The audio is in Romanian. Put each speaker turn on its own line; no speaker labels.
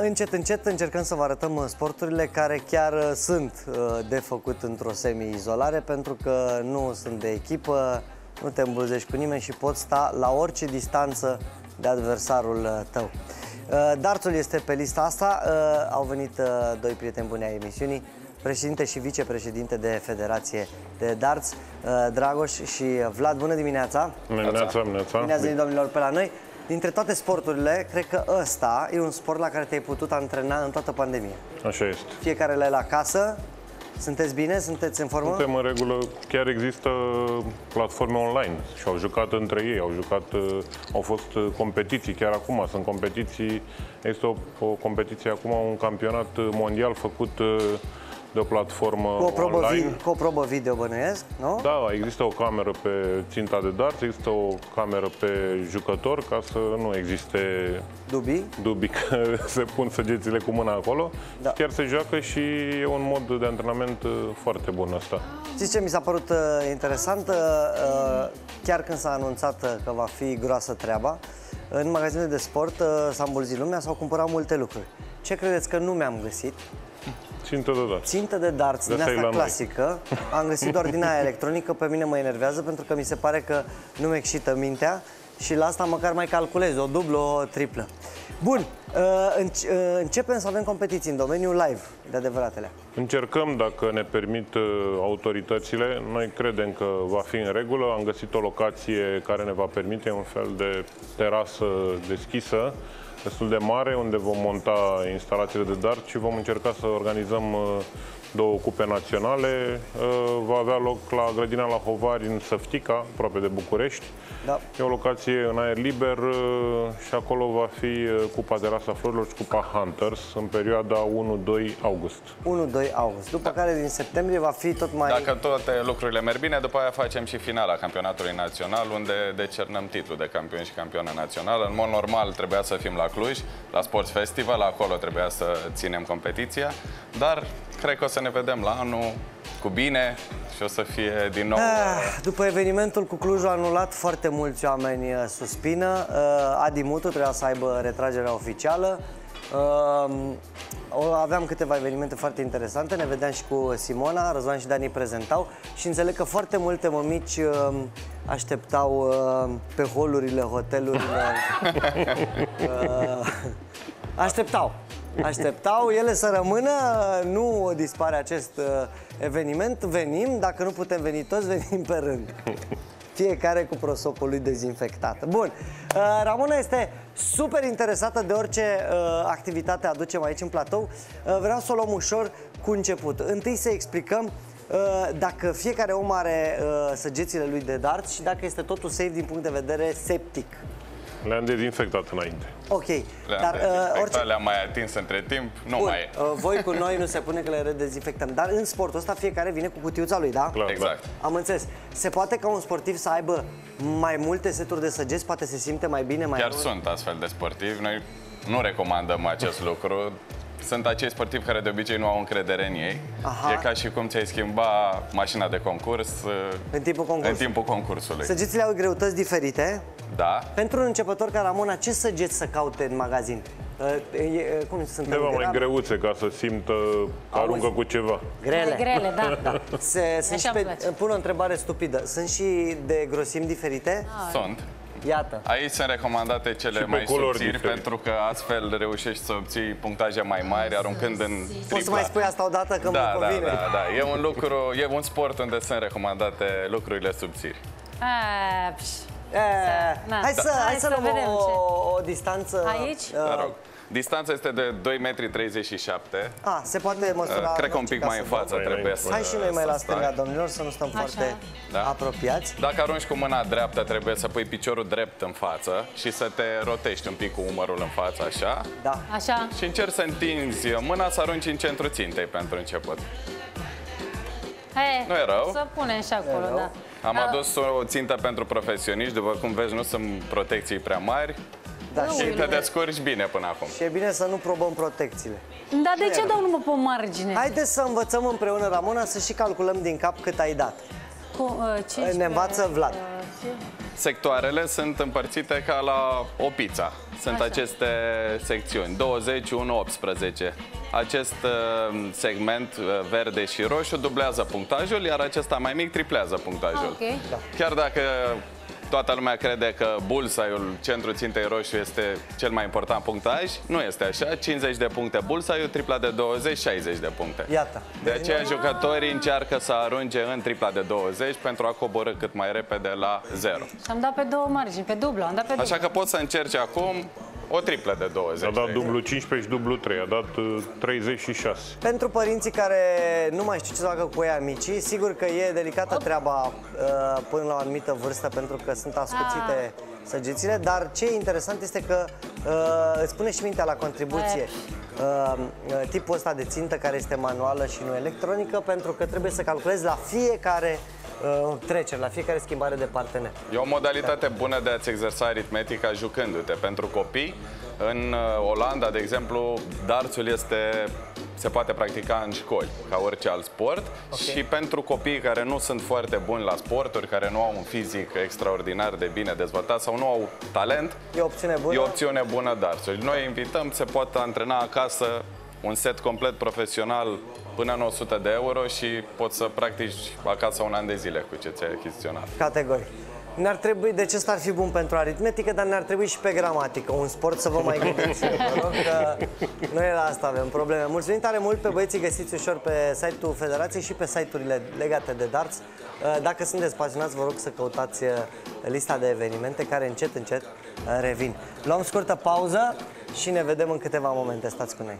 Încet, încet încercăm să vă arătăm uh, sporturile care chiar uh, sunt uh, de făcut într-o semi-izolare pentru că nu sunt de echipă, nu te îmbulzești cu nimeni și poți sta la orice distanță de adversarul tău. Darțul este pe lista asta, au venit doi prieteni buni ai emisiunii, președinte și vicepreședinte de Federație de Darts, Dragoș și Vlad. Bună dimineața!
Bună dimineața!
Bine ați venit, domnilor, pe la noi! Dintre toate sporturile, cred că ăsta e un sport la care te-ai putut antrena în toată pandemia.
Așa este.
Fiecare le la casă. Sunteți bine? Sunteți în formă?
Suntem în regulă. Chiar există platforme online și au jucat între ei, au jucat, uh, au fost uh, competiții, chiar acum sunt competiții, este o, o competiție acum, un campionat mondial făcut uh, de o platformă cu o probă online.
Vi- cu o probă video bănuiesc, nu?
Da, există o cameră pe ținta de dart, există o cameră pe jucător ca să nu existe
dubii,
dubii că se pun săgețile cu mâna acolo. Da. Chiar se joacă și e un mod de antrenament uh, foarte bun asta.
Știți ce mi s-a părut uh, interesant? Uh, chiar când s-a anunțat că va fi groasă treaba, în magazinele de sport s-a îmbulzit lumea, s-au cumpărat multe lucruri. Ce credeți că nu mi-am găsit?
Țintă de darts.
Țintă de darts, de din asta clasică. Am găsit doar din aia electronică, pe mine mă enervează pentru că mi se pare că nu mi excită mintea și la asta măcar mai calculez, o dublă, o triplă. Bun, uh, uh, începem să avem competiții în domeniul live, de adevăratele.
Încercăm, dacă ne permit uh, autoritățile. Noi credem că va fi în regulă. Am găsit o locație care ne va permite un fel de terasă deschisă destul de mare, unde vom monta instalațiile de dart și vom încerca să organizăm uh, două cupe naționale. Uh, va avea loc la grădina la Hovari în Săftica, aproape de București. Da. E o locație în aer liber uh, și acolo va fi uh, Cupa de Rasa Florilor și Cupa Hunters în perioada 1-2 august.
1-2 august, după da. care din septembrie va fi tot mai...
Dacă toate lucrurile merg bine, după aia facem și finala campionatului național, unde decernăm titlul de campion și campioană națională. În mod normal trebuia să fim la Cluj, la Sports Festival, acolo trebuia să ținem competiția, dar cred că o să ne vedem la anul cu bine și o să fie din nou... Ah,
după evenimentul cu Clujul anulat, foarte mulți oameni uh, suspină. Uh, Adi Mutu trebuia să aibă retragerea oficială. Uh, aveam câteva evenimente foarte interesante, ne vedeam și cu Simona, Răzvan și Dani prezentau și înțeleg că foarte multe mămici așteptau pe holurile hotelurilor. așteptau așteptau ele să rămână, nu dispare acest uh, eveniment, venim, dacă nu putem veni toți, venim pe rând. Fiecare cu prosopul lui dezinfectat. Bun, uh, Ramona este super interesată de orice uh, activitate aducem aici în platou. Vreau să o luăm ușor cu început. Întâi să explicăm dacă fiecare om are săgețile lui de dart și dacă este totul safe din punct de vedere septic.
Le-am dezinfectat înainte.
Ok.
Le-am Dar, uh, orice... le-am mai atins între timp, nu Bun. mai e.
Uh, voi cu noi nu se pune că le redezinfectăm. Dar în sportul ăsta fiecare vine cu cutiuța lui, da?
Clar, exact.
Am înțeles. Se poate ca un sportiv să aibă mai multe seturi de săgeți? Poate se simte mai bine, mai
Chiar sunt astfel de sportivi. Noi nu recomandăm acest lucru sunt acei sportivi care de obicei nu au încredere în ei. Aha. E ca și cum ți-ai schimba mașina de concurs
în timpul, concurs.
în timpul concursului.
Săgețile au greutăți diferite.
Da.
Pentru un începător ca Ramona, ce săgeți să caute în magazin? E, cum sunt?
Undeva mai greuțe ca să simtă că aruncă cu ceva.
Grele. Mai grele, da. da.
Se, sunt și pe, pun o întrebare stupidă. Sunt și de grosimi diferite?
Ah. Sunt.
Iată.
Aici sunt recomandate cele mai subțiri pentru că astfel reușești să obții punctaje mai mari aruncând în tripla.
Poți să mai spui asta odată că
da,
mă convine.
Da, da, da. E un lucru, e un sport unde sunt recomandate lucrurile subțiri.
A, E, hai să, hai, hai să, să luăm o, o distanță.
Aici?
Uh, rog. Distanța este de 2,37 m.
Ah, se poate măsura.
Uh, cred că un pic mai în față trebuie să
Hai și noi mai la stânga, domnilor, să nu stăm Așa. foarte da. apropiați.
Dacă arunci cu mâna dreaptă, trebuie să pui piciorul drept în față și să te rotești un pic cu umărul în față, așa.
Da.
Așa.
Și încerci să întinzi mâna să arunci în centru țintei pentru început.
Hey,
nu e rău.
Să punem și acolo, da.
Am adus o țintă pentru profesioniști, după cum vezi, nu sunt protecții prea mari. Da, și te descurci bine până acum.
Și e bine să nu probăm protecțiile.
Dar de ce dau numai pe margine?
Haideți să învățăm împreună, Ramona, să și calculăm din cap cât ai dat.
Cu, uh, 15,
ne învață Vlad.
sectoarele sunt împărțite ca la o pizza. Sunt
Așa.
aceste secțiuni, 20, 1, 18. Acest uh, segment uh, verde și roșu dublează punctajul, iar acesta mai mic triplează punctajul.
Ah, ok. Da.
Chiar dacă toată lumea crede că bullseye-ul, centru țintei roșu, este cel mai important punctaj, nu este așa. 50 de puncte bullseye-ul, tripla de 20, 60 de puncte.
Iată.
De aceea jucătorii încearcă să arunce în tripla de 20 pentru a coborâ cât mai repede la 0.
Și am dat pe două margini, pe dublu, am dat pe
Așa
dublu.
că poți să încerci acum o triplă de 20.
A dat dublu 15 și dublu 3, a dat uh, 36.
Pentru părinții care nu mai știu ce să facă cu ei amicii, sigur că e delicată treaba uh, până la o anumită vârstă pentru că sunt ascuțite săgețile, dar ce e interesant este că uh, îți pune și mintea la contribuție uh, uh, tipul ăsta de țintă care este manuală și nu electronică pentru că trebuie să calculezi la fiecare uh, trecere, la fiecare schimbare de partener.
E o modalitate bună de a-ți exersa aritmetica jucându-te. Pentru copii, în uh, Olanda, de exemplu, darțul este, se poate practica în școli, ca orice alt sport. Și pentru copiii care nu sunt foarte buni la sporturi, care nu au un fizic extraordinar de bine dezvoltat sau nu au talent,
E o opțiune bună?
e o opțiune bună darțul. Noi invităm, se poate antrena acasă un set complet profesional până în 100 de euro și poți să practici acasă un an de zile cu ce ți-ai achiziționat.
Categoric. Ne-ar trebui, deci ăsta ar fi bun pentru aritmetică, dar ne-ar trebui și pe gramatică, un sport să vă mai gândiți. Vă rog că noi la asta avem probleme. Mulțumim tare mult pe băieții, găsiți ușor pe site-ul Federației și pe site-urile legate de darts. Dacă sunteți pasionați, vă rog să căutați uh, lista de evenimente care încet, încet uh, revin. Luăm scurtă pauză și ne vedem în câteva momente. Stați cu noi.